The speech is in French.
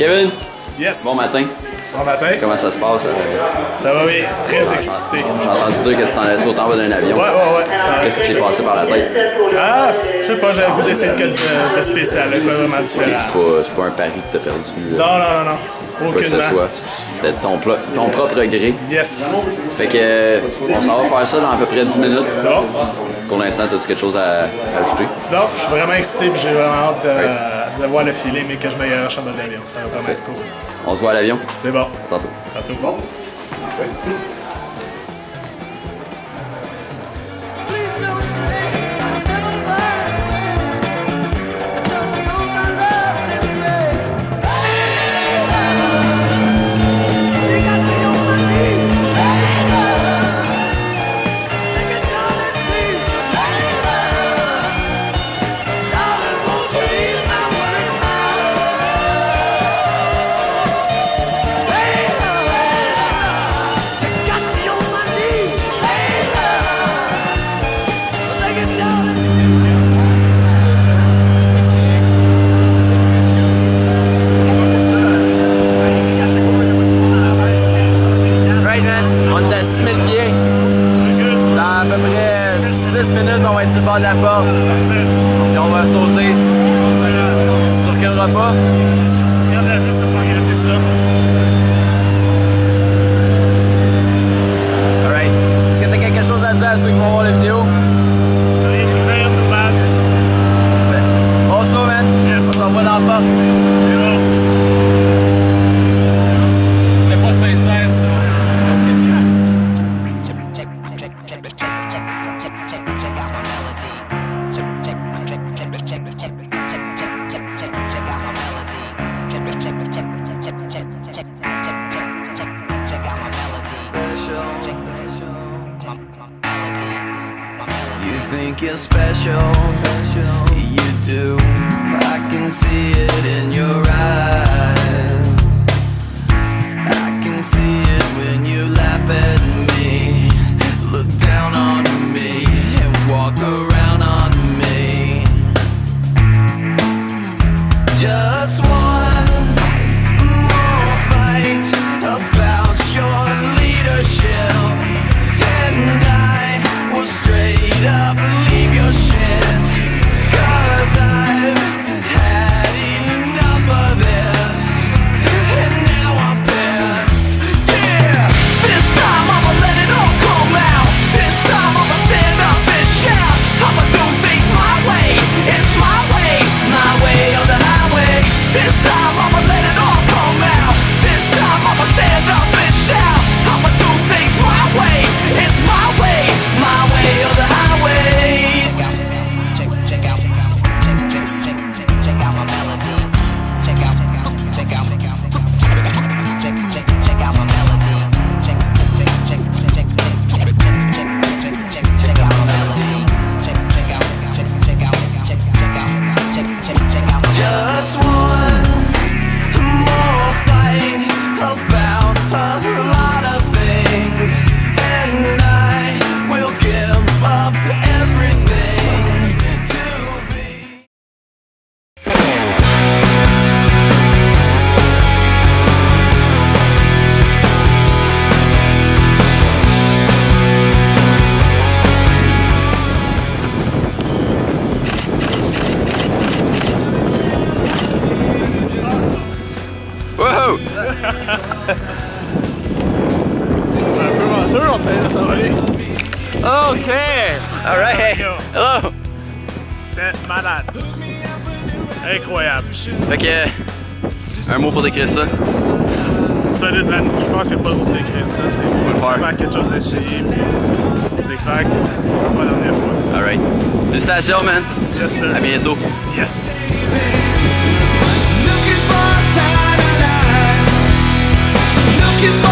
Kevin, Yes. bon matin. Bon matin. Comment ça se passe? Euh, Ça va bien. Très excité. J'ai entendu dire que tu t'en allais sauter en bas d'un avion. Ouais, ouais, ouais. Qu'est-ce qui s'est passé par la tête? Ah, je sais pas, j'avais le goût d'essayer de de, de spécial, quoi vraiment différent. pas, c'est pas un pari que t'as perdu. euh, Non, non, non, non. Quoi que ce Aucunement. soit. C'était ton, ton propre gré. Yes. Fait que on s'en va faire ça dans à peu près 10 minutes. Ça va? Pour l'instant, as-tu quelque chose à, à ajouter? Non, je suis vraiment excité et j'ai vraiment hâte de, de voir le filet, mais que je me garoche en bas de l'avion. Ça va vraiment être cool. On se voit à l'avion? C'est bon. Tantôt. Tantôt. Bon. Va être sur le bord de la porte. Et on va sauter. Tu reculeras pas? Regarde la vue, pas ça. Alright. Est-ce que t'as quelque chose à dire à ceux qui vont voir la vidéo? Think you're special, you do. I can see it in your eyes. Okay. All right. Hello. Stent Marat. Incroyable. Fait que, un mot pour décrire ça. Solidement, je pense qu'il n'y a pas de décrire ça. C'est vraiment quelque chose à essayer. C'est clair que c'est pas la dernière fois. All right. Félicitations, man. Yes, sir. À bientôt. Yes. Looking for